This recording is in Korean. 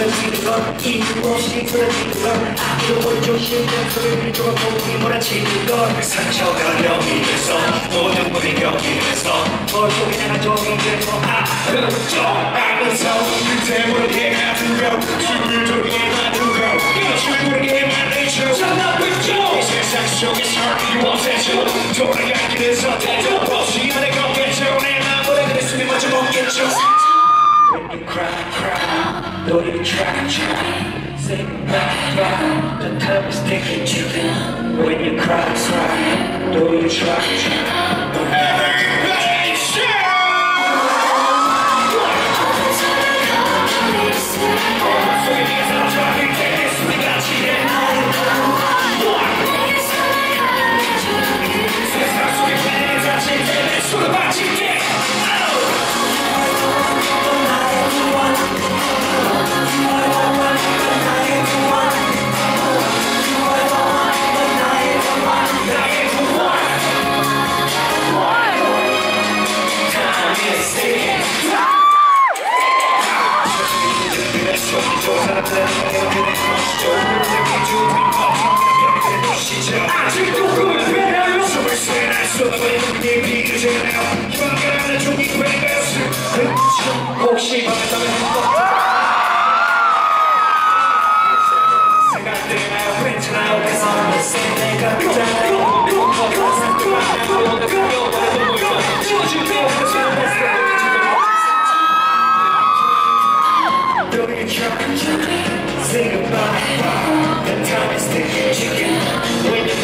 쏟아지는 건 이유 없이 쏟아지는 건 모르죠 심장 소리를 조각 공이 몰아치는 건 상처가 여기에서 모든 것이 여기에서 머릿속에 내가 적응되고 아 그저 알면서 그때 모르게 두려워 숨을 돌리게만 두려워 끝을 모르게만 내줘 장난꾸죠 이 세상 속에서 이 없애줘. 돌아가기 위해서 tracking you in the time is taking To in When cry, it's right, though you try to 혹시 밤에 생각되나요? 괜찮아요? 그래서 is ticking, ticking. When you